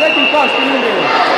Dá-te um passo, menino.